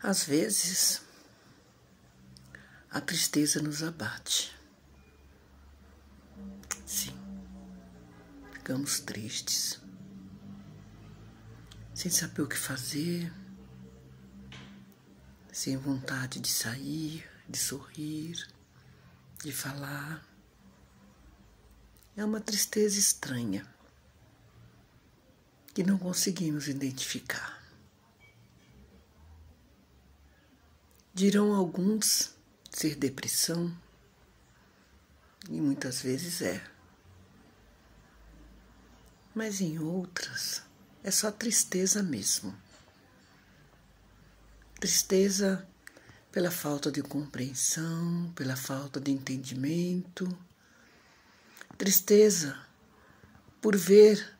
Às vezes, a tristeza nos abate. Sim, ficamos tristes, sem saber o que fazer, sem vontade de sair, de sorrir, de falar. É uma tristeza estranha que não conseguimos identificar. Dirão alguns ser depressão, e muitas vezes é. Mas em outras é só tristeza mesmo. Tristeza pela falta de compreensão, pela falta de entendimento. Tristeza por ver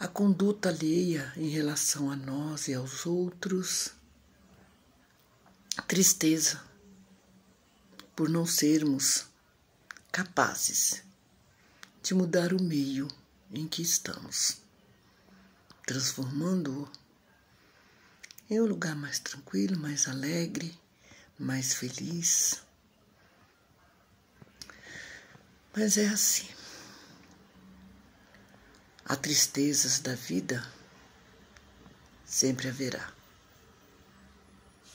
a conduta alheia em relação a nós e aos outros tristeza por não sermos capazes de mudar o meio em que estamos, transformando-o em um lugar mais tranquilo, mais alegre, mais feliz. Mas é assim. Há tristezas da vida, sempre haverá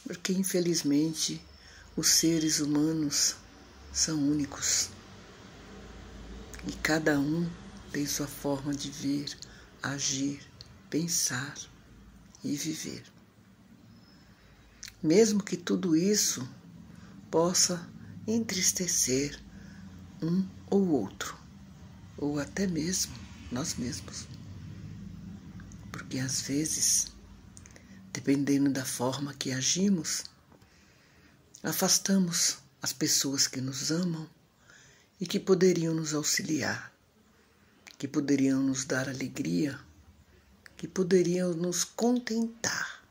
porque infelizmente os seres humanos são únicos e cada um tem sua forma de ver, agir, pensar e viver. Mesmo que tudo isso possa entristecer um ou outro, ou até mesmo nós mesmos. Porque às vezes dependendo da forma que agimos, afastamos as pessoas que nos amam e que poderiam nos auxiliar, que poderiam nos dar alegria, que poderiam nos contentar.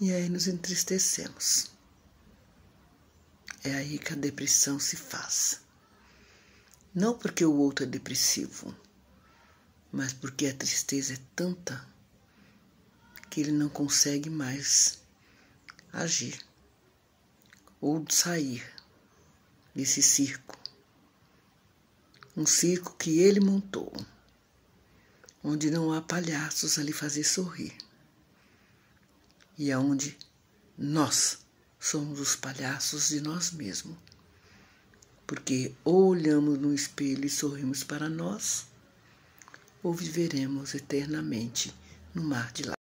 E aí nos entristecemos. É aí que a depressão se faz. Não porque o outro é depressivo, mas porque a tristeza é tanta que ele não consegue mais agir ou sair desse circo. Um circo que ele montou, onde não há palhaços a lhe fazer sorrir e aonde nós somos os palhaços de nós mesmos. Porque ou olhamos no espelho e sorrimos para nós, ou viveremos eternamente no mar de lá.